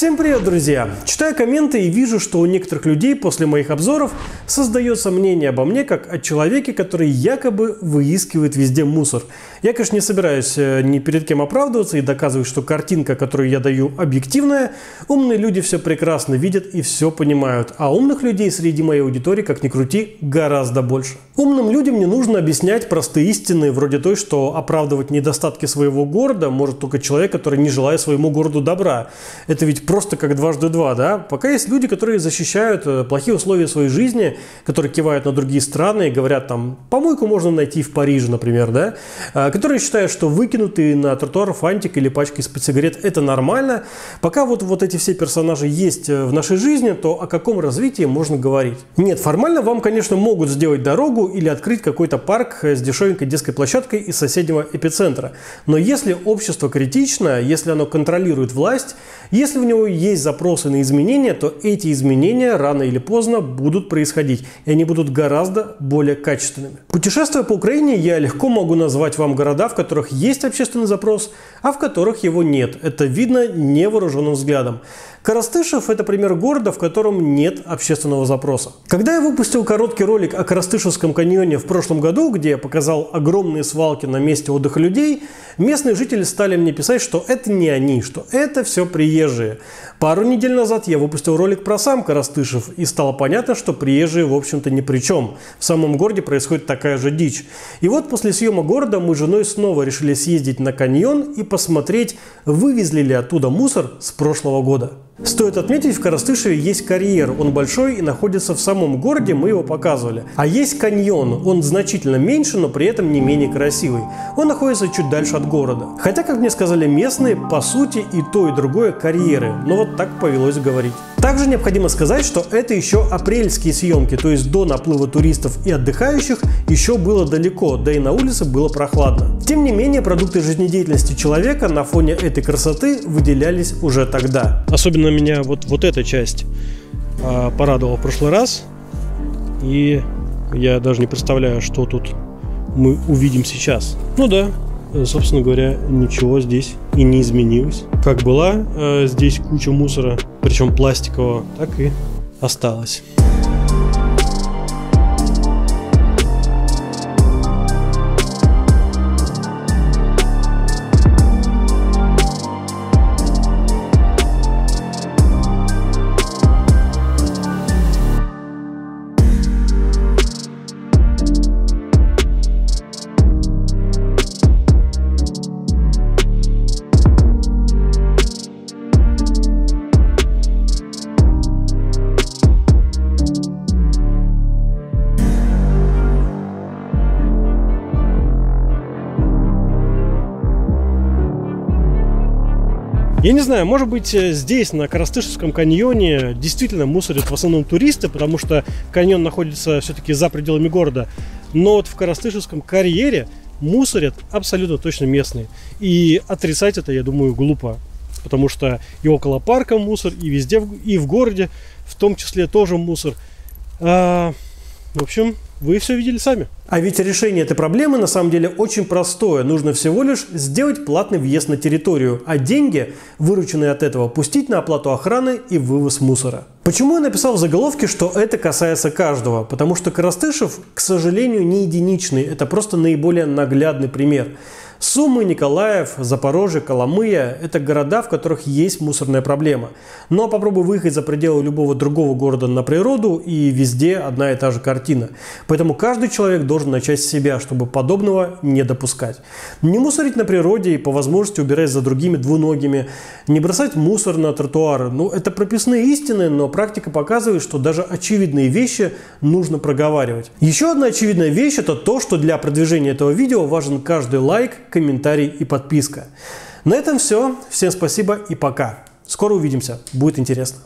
Всем привет, друзья! Читаю комменты и вижу, что у некоторых людей после моих обзоров создается мнение обо мне как о человеке, который якобы выискивает везде мусор. Я, конечно, не собираюсь э, ни перед кем оправдываться и доказывать, что картинка, которую я даю, объективная. Умные люди все прекрасно видят и все понимают, а умных людей среди моей аудитории, как ни крути, гораздо больше. Умным людям не нужно объяснять простые истины, вроде той, что оправдывать недостатки своего города может только человек, который не желает своему городу добра. Это ведь просто как дважды два, да? Пока есть люди, которые защищают э, плохие условия своей жизни, которые кивают на другие страны и говорят там, помойку можно найти в Париже, например, да? А, которые считают, что выкинутые на тротуар фантик или пачка из-под сигарет – это нормально. Пока вот, вот эти все персонажи есть э, в нашей жизни, то о каком развитии можно говорить? Нет, формально вам, конечно, могут сделать дорогу или открыть какой-то парк э, с дешевенькой детской площадкой из соседнего эпицентра. Но если общество критично, если оно контролирует власть, если в него есть запросы на изменения, то эти изменения рано или поздно будут происходить, и они будут гораздо более качественными. Путешествуя по Украине, я легко могу назвать вам города, в которых есть общественный запрос, а в которых его нет. Это видно невооруженным взглядом. Коростышев – это пример города, в котором нет общественного запроса. Когда я выпустил короткий ролик о Коростышевском каньоне в прошлом году, где я показал огромные свалки на месте отдыха людей, местные жители стали мне писать, что это не они, что это все приезжие. Пару недель назад я выпустил ролик про сам Коростышев, и стало понятно, что приезжие, в общем-то, ни при чем. В самом городе происходит такая же дичь. И вот после съема города мы с женой снова решили съездить на каньон и посмотреть, вывезли ли оттуда мусор с прошлого года. Стоит отметить, в Коростышеве есть карьер. Он большой и находится в самом городе, мы его показывали. А есть каньон. Он значительно меньше, но при этом не менее красивый. Он находится чуть дальше от города. Хотя, как мне сказали местные, по сути и то, и другое карьеры. Но вот так повелось говорить. Также необходимо сказать, что это еще апрельские съемки, то есть до наплыва туристов и отдыхающих еще было далеко, да и на улице было прохладно. Тем не менее, продукты жизнедеятельности человека на фоне этой красоты выделялись уже тогда. Особенно меня вот, вот эта часть а, порадовала в прошлый раз. И я даже не представляю, что тут мы увидим сейчас. Ну да, собственно говоря, ничего здесь и не изменилось. Как была э, здесь куча мусора, причем пластикового, так и осталось. Я не знаю, может быть э, здесь, на Коростышевском каньоне, действительно мусорят в основном туристы, потому что каньон находится все-таки за пределами города. Но вот в Коростышевском карьере мусорят абсолютно точно местные. И отрицать это, я думаю, глупо. Потому что и около парка мусор, и везде, и в городе, в том числе тоже мусор. А, в общем, вы все видели сами. А ведь решение этой проблемы на самом деле очень простое. Нужно всего лишь сделать платный въезд на территорию, а деньги, вырученные от этого, пустить на оплату охраны и вывоз мусора. Почему я написал в заголовке, что это касается каждого? Потому что Коростышев, к сожалению, не единичный. Это просто наиболее наглядный пример. Сумы, Николаев, Запорожье, Коломыя – это города, в которых есть мусорная проблема. Но попробуй выехать за пределы любого другого города на природу, и везде одна и та же картина. Поэтому каждый человек должен начать с себя, чтобы подобного не допускать. Не мусорить на природе и по возможности убирать за другими двуногими, не бросать мусор на тротуары. Ну, это прописные истины, но практика показывает, что даже очевидные вещи нужно проговаривать. Еще одна очевидная вещь – это то, что для продвижения этого видео важен каждый лайк, комментарий и подписка. На этом все. Всем спасибо и пока. Скоро увидимся. Будет интересно.